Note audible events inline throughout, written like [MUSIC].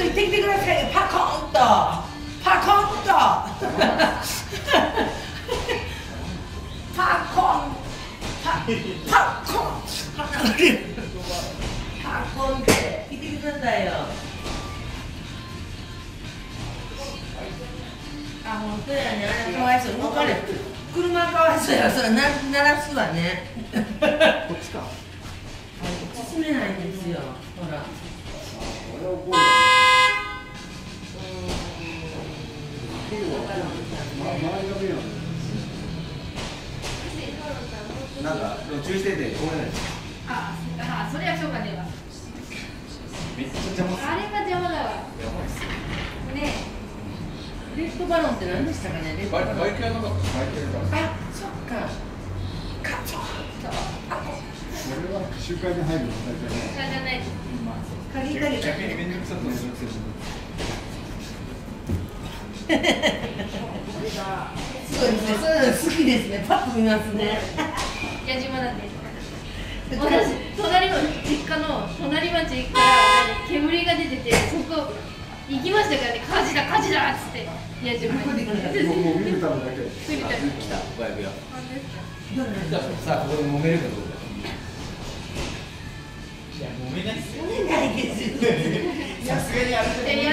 と行ってきてくださいよ。パコンと。パコンと。パコン。パパコン。パコン。って行ってきてくださいよあ本当やねあれかわいそう。動かれ車かわいそうや。それな鳴らすわね。こっちか。進めないんですよ。ほらなんか注意してて通れないあ、あ、それはしょうがねえわ。めっちゃ邪魔あれが邪魔だわ。やばいっすねレッドバロンって何でしたかねレッドバロンバイク屋なかったバイク屋あそっかカチョあここれは集会に入るの大体ねえ、じゃない。鍵か逆にめんどくさくなるんですよすごいですね。そういうの好きですね。パッと見ますね。矢島だって。私、隣の実家の隣町から煙が出てて、そこ行きましたからね、火事だ、火事だっつって。矢島に。もうもう見るためだけす。来た。さあここで揉めるかどうかいや揉めないっすよお願いですよさすがにあれい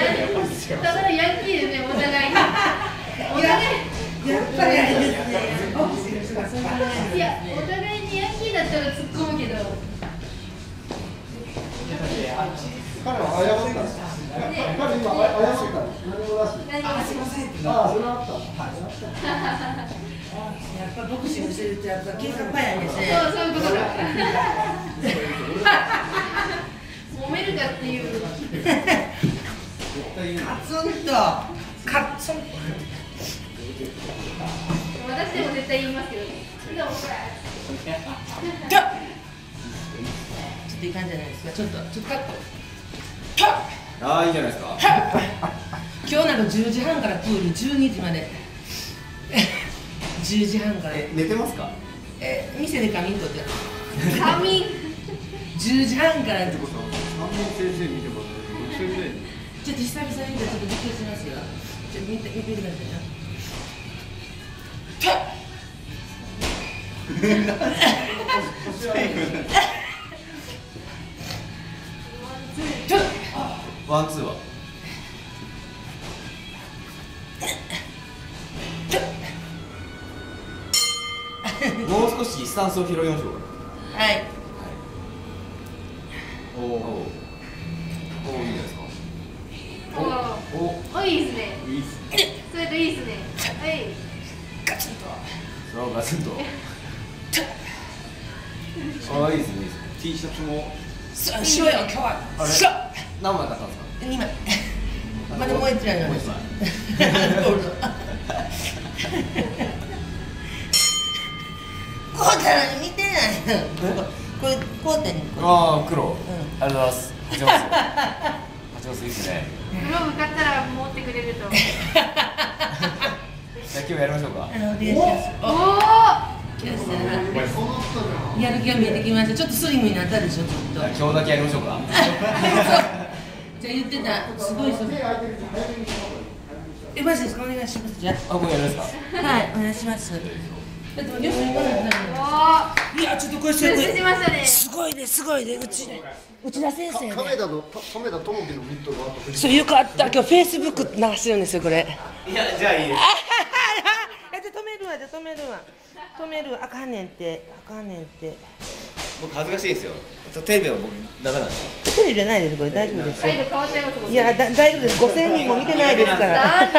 込むけど。彼は謝ったんです彼今謝ったんです何もなし何がします。ああそれはあったやっぱボクシングしてるとやっぱ喧嘩早いんですねそう、そういうことだ。揉めるかっていう。カツンとカツン私でも絶対言いますけど。でも、ほら。ちょちょっといかんじゃないですか。ちょっとちょっとカット。ああいいじゃないですか。今日なんか10時半からプール12時まで。[LAUGHS] 10時半から。え寝てますか？え店で仮眠取って。仮眠？10時半から。ちょっ三年先生見てもらって先生と久々にちょっとびっくりしますよ。ちょっと見て見てくださいワンツーは？[LAUGHS] もう少しスタンスを広げましょう。かとはい。おおおおいいですか。おおお、いいですね。いいっすそれといいですね。はい。ガツンと。それはガツンと。[LAUGHS] ああいいですね。いいですね T シャツも。そうしようよ今日は。あれ？そう何枚買ったんですか？2枚まだもう一枚どうぞこうたら見てない。ここれこうてにこああ黒、ん。ありがとうございます。八マス八いいですね。グローブ買ったら持ってくれると。[LAUGHS] じゃあ今日やりましょうか。あのお願いします。おやる気が見えてきました。ちょっとスリムになったでしょちょっと。今日だけやりましょうか [LAUGHS] じゃあ言ってた。すごいえマジですか？お願いします。じゃあ。これやりますか？あはいお願いします。いやちょっとこれお。出世しましたね。すごいねすごいね。うち内田先生ね。亀田の亀田智樹のミットの後そうよかった。今日フェイスブック流してるんですよこれ。いやじゃあいいですえじゃあ止めるわじゃあ止めるわ。止めるわ。あかんねんってあかんねんって僕恥ずかしいですよ。テレビは僕ダメなんですテレビじゃないです。これ大丈夫ですよ。態度変わっちゃいますもんいやだ大丈夫です。5000人も見てないですから。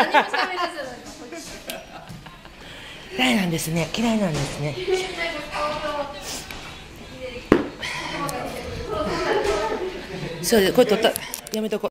嫌いなんです。ね嫌いなんです。ねそうです。これ取ったやめとこう